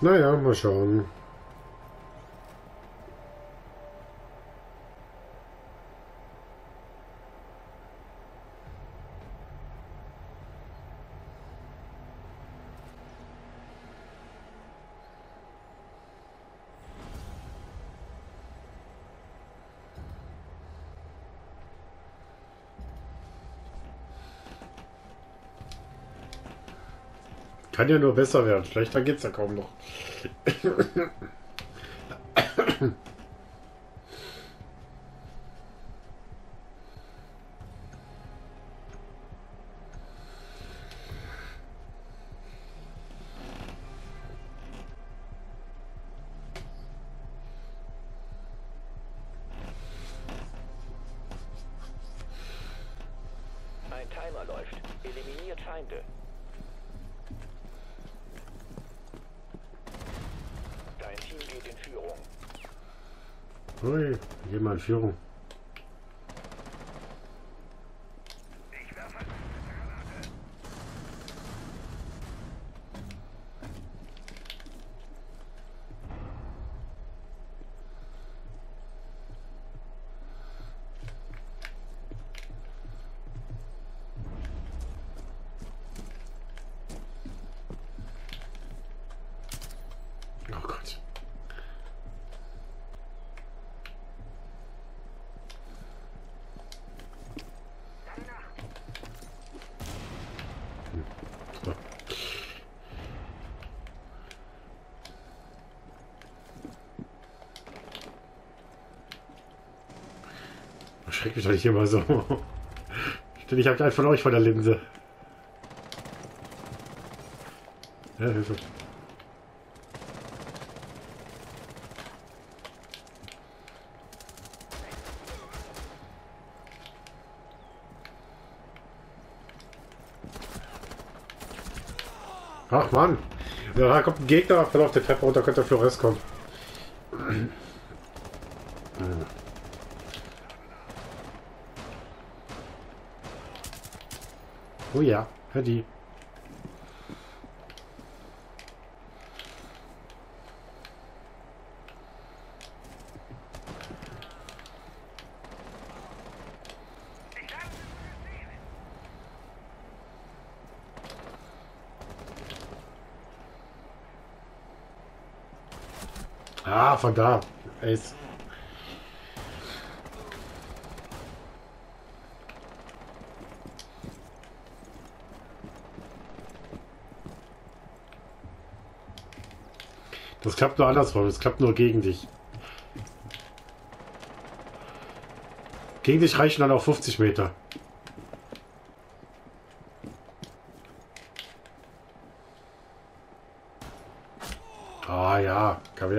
Naja, mal schauen. Kann ja nur besser werden. Schlechter geht's ja kaum noch. Ein Timer läuft. Eliminiert Feinde. Ui, geh mal in Erschreckt mich doch nicht immer so. Ständig habt einen von euch vor der Linse. Ja, Hilfe. Ach man. Da kommt ein Gegner, dann auf der Treppe runter könnte Flores kommen. Oh ja, hör die. Ah, von da. Ace. Das klappt nur andersrum, das klappt nur gegen dich. Gegen dich reichen dann auch 50 Meter. Ah ja, kann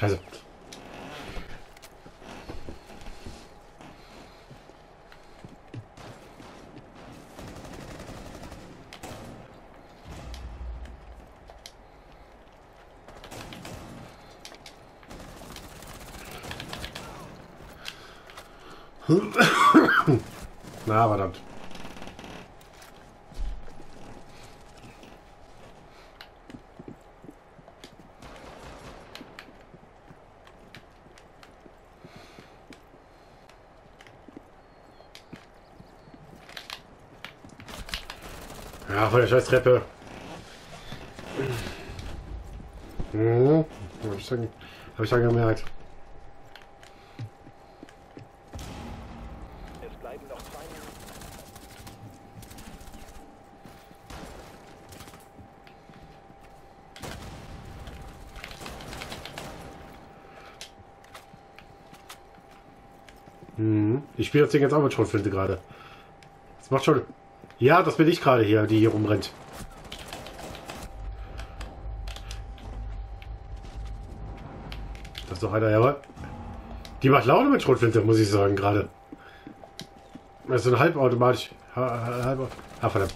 Scheiße. Na, verdammt. Ja, von der scheiß Treppe. Mhm. Hab ich dann, hab ich dann gemerkt. Es bleiben noch zwei Minuten. Mhm. Ich spiele das Ding jetzt auch mit Schrotflinte gerade. Das macht schon. Ja, das bin ich gerade hier, die hier rumrennt. Das ist doch einer, ja. Die macht Laune mit Schrotflinte, muss ich sagen, gerade. Das ist so ein halbautomatisch. Ha, ha, halb, ah, verdammt.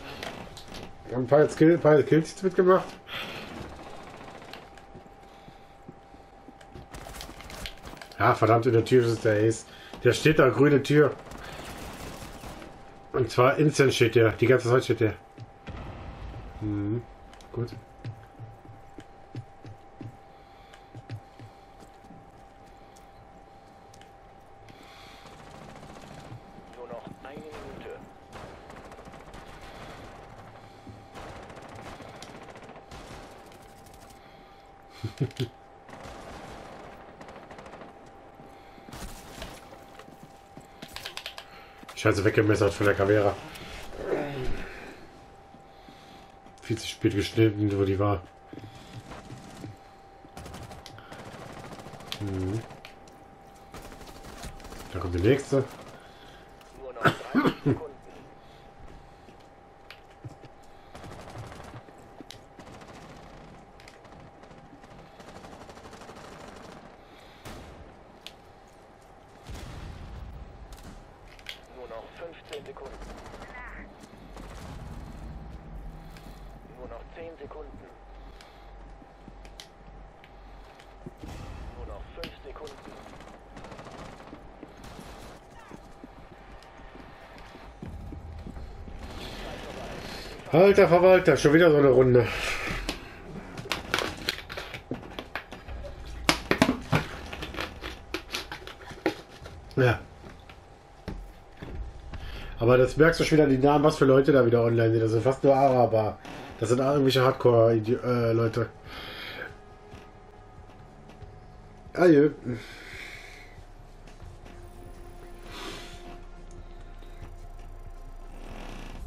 Ein paar, Skill, ein paar Kills mitgemacht. Ja, verdammt, in der Tür ist der Ace. Der steht da, grüne Tür. Und zwar instant steht der. Die ganze Zeit steht der. Mhm. Gut. Nur noch eine Minute. Scheiße, weggemessert von der Kamera. Viel zu spät geschnitten, wo die war. Mhm. Da kommt die nächste. Nur noch 30 Sekunden. Nur noch 15 Sekunden. Nur noch 10 Sekunden. Nur noch 5 Sekunden. Alter Verwalter, schon wieder so eine Runde. Ja. Aber das merkst du schon wieder die Namen, was für Leute da wieder online sind. Das sind fast nur Araber. Das sind irgendwelche Hardcore-Leute. Adieu.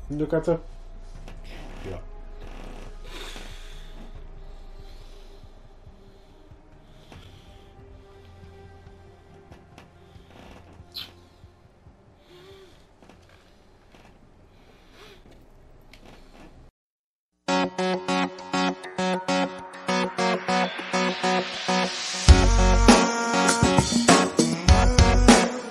Du Katze?